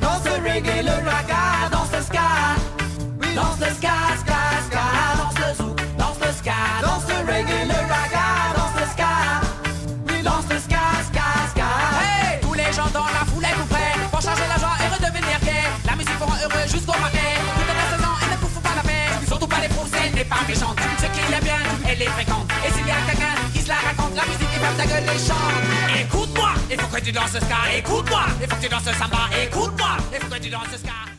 danse le reggae, le raga, danse le ska. Danse le ska, ska, ska, danse le zouk, danse le ska, danse le reggae, le raga, danse le ska. Danse le ska, ska, ska. Hey. Tous les gens dans la foule êtes prêts Pour changer la joie et redevenir gay. La musique rend heureux jusqu'au matin. Toute la saison et ne vous fout pas la paix. Surtout pas les pauvres, elle n'est pas méchante Ce qu'il y a bien, elle les fréquente Et s'il y a quelqu'un qui se la raconte La musique, il ferme ta gueule et chante Écoute-moi, il faut que tu danses ce ska. Écoute-moi, il faut que tu danses samba. Écoute-moi, il faut que tu danses ce ska